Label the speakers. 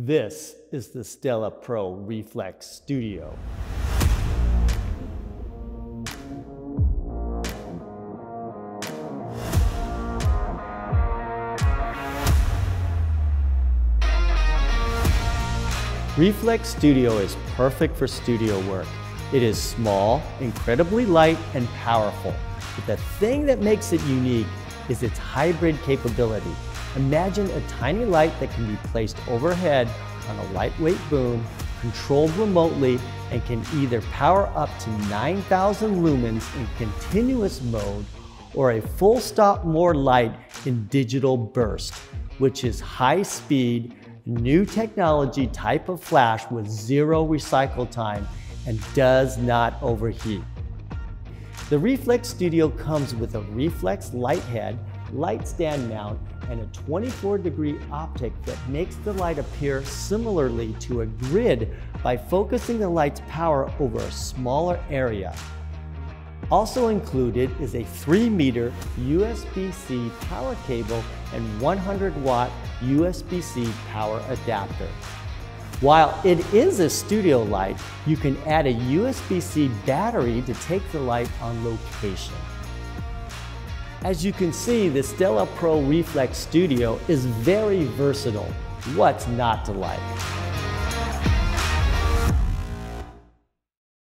Speaker 1: This is the Stella Pro Reflex Studio. Reflex Studio is perfect for studio work. It is small, incredibly light, and powerful. But the thing that makes it unique is its hybrid capability. Imagine a tiny light that can be placed overhead on a lightweight boom, controlled remotely, and can either power up to 9,000 lumens in continuous mode or a full stop more light in digital burst, which is high speed, new technology type of flash with zero recycle time and does not overheat. The Reflex Studio comes with a reflex light head, light stand mount, and a 24 degree optic that makes the light appear similarly to a grid by focusing the light's power over a smaller area. Also included is a 3 meter USB-C power cable and 100 watt USB-C power adapter. While it is a studio light, you can add a USB-C battery to take the light on location. As you can see, the Stella Pro Reflex Studio is very versatile. What's not to like?